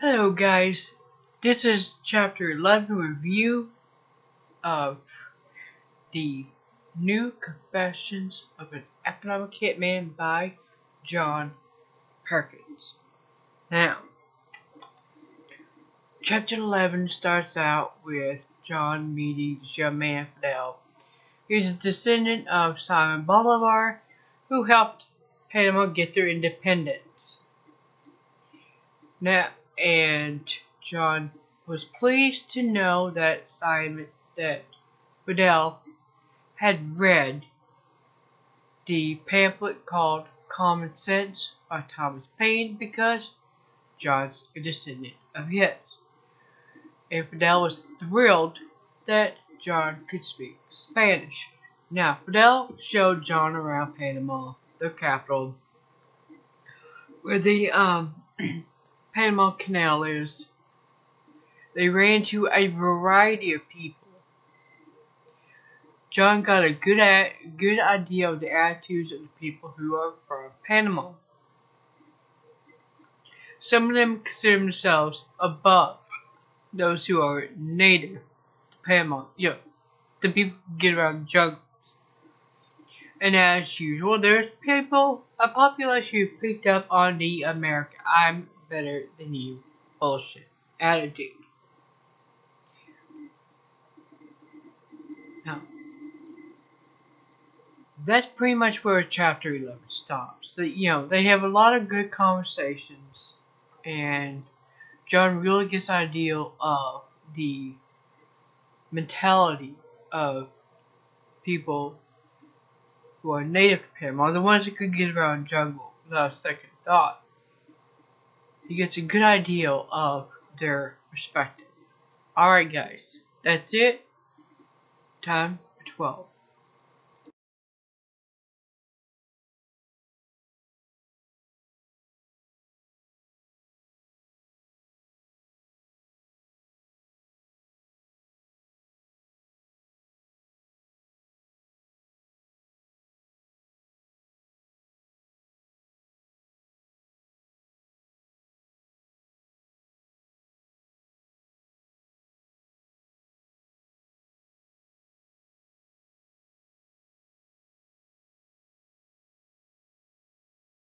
Hello guys, this is chapter 11 review of the New Confessions of an Economic Hitman by John Perkins. Now, chapter 11 starts out with John meeting this young man Fidel. He's a descendant of Simon Bolivar who helped Panama get their independence. Now, and John was pleased to know that Simon that Fidel had read the pamphlet called Common Sense by Thomas Paine because John's a descendant of his. And Fidel was thrilled that John could speak Spanish. Now, Fidel showed John around Panama, the capital, where the um Panama Canal is. They ran into a variety of people. John got a good good idea of the attitudes of the people who are from Panama. Some of them consider themselves above those who are native to Panama. Yeah, the people get around jungles. And as usual, there's people, a population who picked up on the America. I'm better than you bullshit attitude. Now, that's pretty much where chapter 11 stops. So, you know, they have a lot of good conversations, and John really gets an idea of the mentality of people who are native to Panama, the ones that could get around jungle without a second thought he gets a good idea of their perspective. Alright guys, that's it. Time for 12.